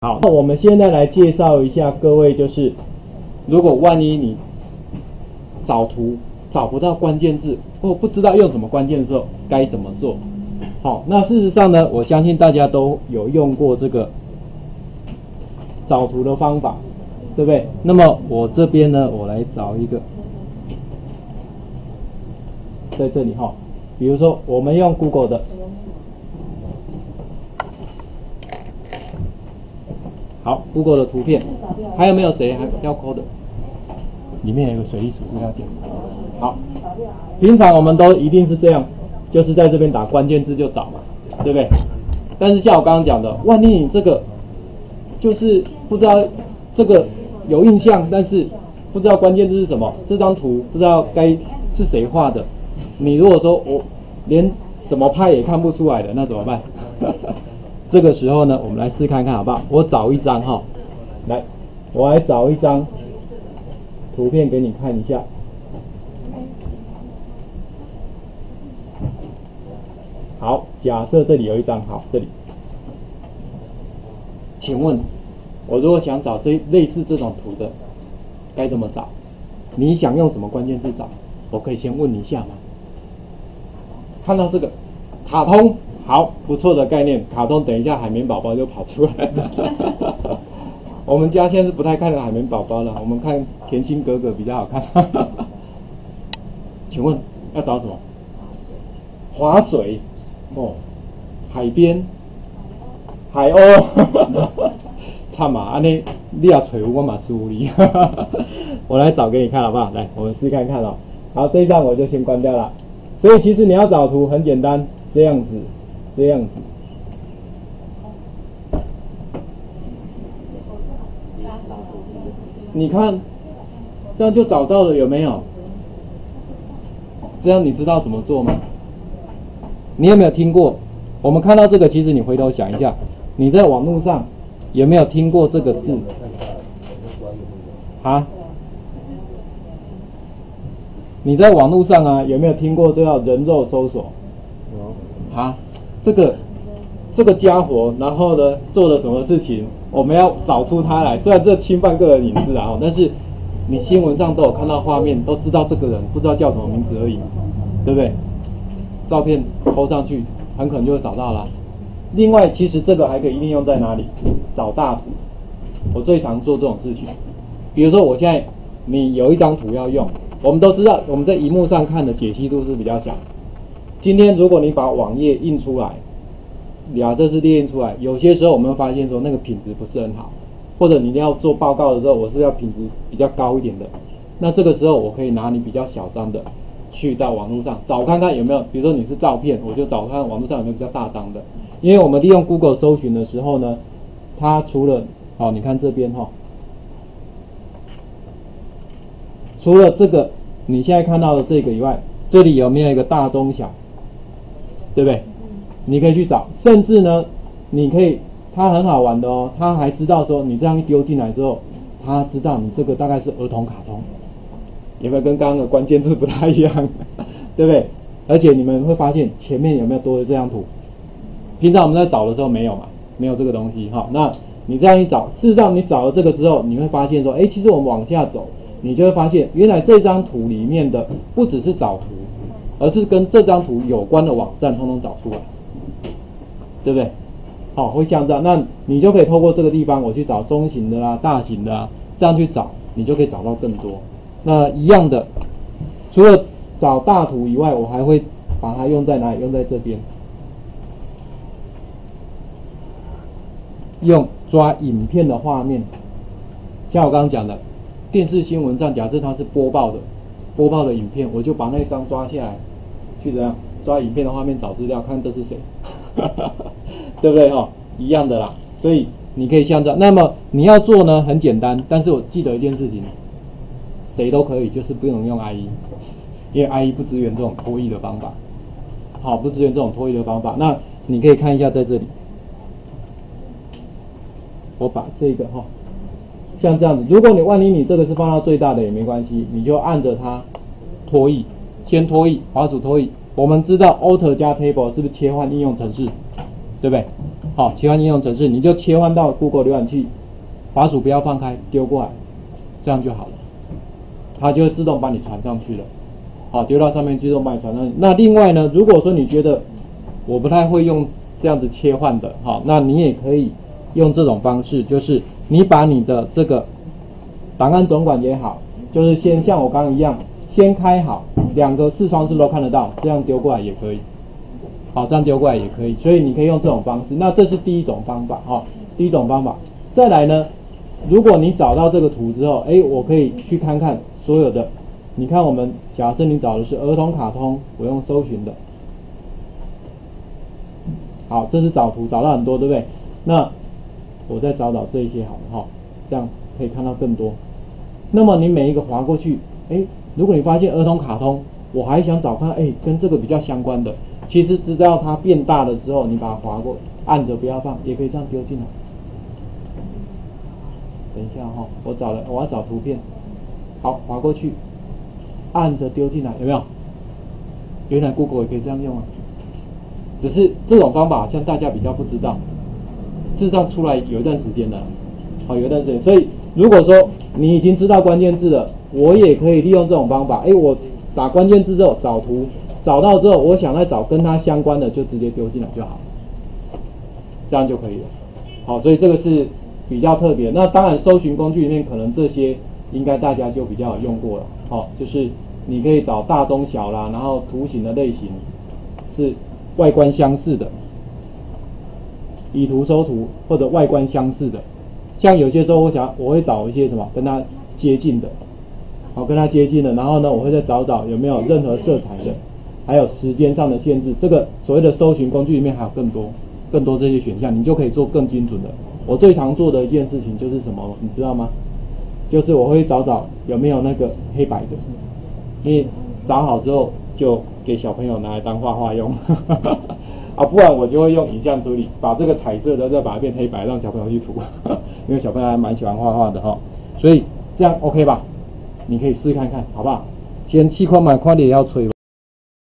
好，那我们现在来介绍一下各位，就是如果万一你找图找不到关键字，或不知道用什么关键的时候，该怎么做？好，那事实上呢，我相信大家都有用过这个找图的方法，对不对？那么我这边呢，我来找一个，在这里哈，比如说我们用 Google 的。好，Google 的图片，还有没有谁还要抠的？里面有一个水利处是要讲。好，平常我们都一定是这样，就是在这边打关键字就找嘛，对不对？但是像我刚刚讲的，万一你这个就是不知道这个有印象，但是不知道关键字是什么，这张图不知道该是谁画的，你如果说我连什么派也看不出来的，那怎么办？这个时候呢，我们来试看看好不好？我找一张哈，来，我来找一张图片给你看一下。好，假设这里有一张，好，这里，请问，我如果想找这类似这种图的，该怎么找？你想用什么关键字找？我可以先问一下吗？看到这个，卡通。好，不错的概念。卡通，等一下海绵宝宝就跑出来了。我们家现在是不太看海绵宝宝了，我们看甜心哥哥比较好看。请问要找什么？划水。哦，海边。海鸥。差嘛，安尼你要锤我嘛输你。我来找给你看好不好？来，我们试看看哦。好，这一张我就先关掉了。所以其实你要找图很简单，这样子。这样子，你看，这样就找到了有没有？这样你知道怎么做吗？你有没有听过？我们看到这个，其实你回头想一下，你在网络上有没有听过这个字？啊？你在网络上啊，有没有听过这叫人肉搜索？有。啊？这个这个家伙，然后呢做了什么事情？我们要找出他来。虽然这侵犯个人隐私啊，但是你新闻上都有看到画面，都知道这个人不知道叫什么名字而已，对不对？照片抛上去，很可能就会找到了。另外，其实这个还可以应用在哪里？找大图。我最常做这种事情。比如说，我现在你有一张图要用，我们都知道，我们在荧幕上看的解析度是比较小。今天如果你把网页印出来，假设是列印出来，有些时候我们发现说那个品质不是很好，或者你要做报告的时候，我是要品质比较高一点的。那这个时候我可以拿你比较小张的，去到网络上找看看有没有，比如说你是照片，我就找看网络上有没有比较大张的。因为我们利用 Google 搜寻的时候呢，它除了好，你看这边哈，除了这个你现在看到的这个以外，这里有没有一个大中小？对不对？你可以去找，甚至呢，你可以，它很好玩的哦。他还知道说，你这样一丢进来之后，他知道你这个大概是儿童卡通，有没有跟刚刚的关键字不太一样？对不对？而且你们会发现前面有没有多的这张图？平常我们在找的时候没有嘛，没有这个东西哈。那你这样一找，事实上你找了这个之后，你会发现说，哎，其实我们往下走，你就会发现原来这张图里面的不只是找图。而是跟这张图有关的网站通通找出来，对不对？好，会像这样，那你就可以透过这个地方，我去找中型的啦、大型的啊，这样去找，你就可以找到更多。那一样的，除了找大图以外，我还会把它用在哪里？用在这边，用抓影片的画面，像我刚刚讲的，电视新闻上，假设它是播报的，播报的影片，我就把那张抓下来。去怎样抓影片的画面找资料，看这是谁，对不对哈？一样的啦，所以你可以像这样。那么你要做呢，很简单，但是我记得一件事情，谁都可以，就是不能用 IE，因为 IE 不支援这种脱衣的方法。好，不支援这种脱衣的方法。那你可以看一下在这里，我把这个哈，像这样子，如果你万一你这个是放到最大的也没关系，你就按着它脱译。先拖移，滑鼠拖移。我们知道 Alt 加 Table 是不是切换应用程式，对不对？好，切换应用程式，你就切换到 Google 浏览器，滑鼠不要放开，丢过来，这样就好了，它就会自动帮你传上去了。好，丢到上面自动帮你传上去。那另外呢，如果说你觉得我不太会用这样子切换的，好，那你也可以用这种方式，就是你把你的这个档案总管也好，就是先像我刚刚一样，先开好两个视窗是都看得到，这样丢过来也可以。好，这样丢过来也可以，所以你可以用这种方式。那这是第一种方法，哈，第一种方法。再来呢，如果你找到这个图之后，哎，我可以去看看所有的。你看，我们假设你找的是儿童卡通，我用搜寻的。好，这是找图，找到很多，对不对？那我再找找这一些，好了哈，这样可以看到更多。那么你每一个划过去，哎，如果你发现儿童卡通，我还想找看，哎，跟这个比较相关的。其实，知道它变大的时候，你把它划过，按着不要放，也可以这样丢进来。等一下哈，我找了，我要找图片。好，划过去，按着丢进来，有没有？原来 Google 也可以这样用啊。只是这种方法，像大家比较不知道，事实上出来有一段时间了，好，有一段时间。所以，如果说你已经知道关键字了，我也可以利用这种方法。哎，我打关键字之后找图。找到之后，我想再找跟它相关的，就直接丢进来就好，这样就可以了。好，所以这个是比较特别。那当然，搜寻工具里面可能这些应该大家就比较有用过了。好，就是你可以找大、中、小啦，然后图形的类型是外观相似的，以图搜图或者外观相似的。像有些时候，我想我会找一些什么跟它接近的，好，跟它接近的，然后呢，我会再找找有没有任何色彩的。还有时间上的限制，这个所谓的搜寻工具里面还有更多、更多这些选项，你就可以做更精准的。我最常做的一件事情就是什么，你知道吗？就是我会找找有没有那个黑白的，因为找好之后就给小朋友拿来当画画用，啊，不然我就会用影像处理，把这个彩色的再把它变黑白，让小朋友去涂，因为小朋友还蛮喜欢画画的哈，所以这样 OK 吧？你可以试看看，好不好？先气宽满，快点要吹。